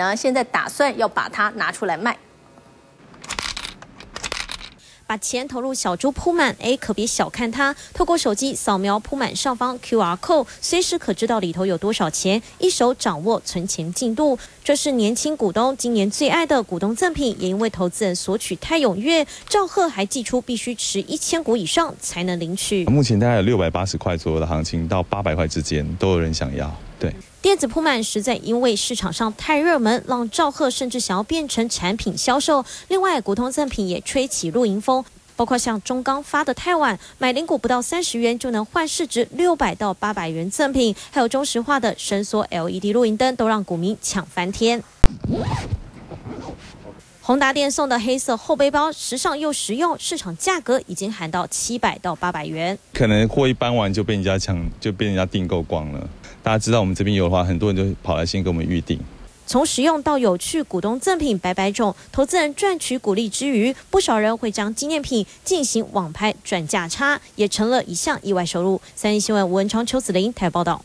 呢，现在打算要把它拿出来卖。把钱投入小猪铺满，哎，可别小看它。透过手机扫描铺满上方 QR code，随时可知道里头有多少钱，一手掌握存钱进度。这是年轻股东今年最爱的股东赠品，也因为投资人索取太踊跃，赵贺还寄出必须持一千股以上才能领取。目前大概有六百八十块左右的行情，到八百块之间都有人想要。对。电子铺满实在因为市场上太热门，让赵贺甚至想要变成产品销售。另外，股通赠品也吹起露营风，包括像中钢发的太晚，买零股不到三十元就能换市值六百到八百元赠品，还有中石化的伸缩 LED 露营灯，都让股民抢翻天。宏达电送的黑色后背包，时尚又实用，市场价格已经喊到七百到八百元。可能货一搬完就被人家抢，就被人家订购光了。大家知道我们这边有的话，很多人就跑来先给我们预定。从实用到有趣，股东赠品百百种，投资人赚取股利之余，不少人会将纪念品进行网拍转价差，也成了一项意外收入。三立新闻文昌、邱子林台报道。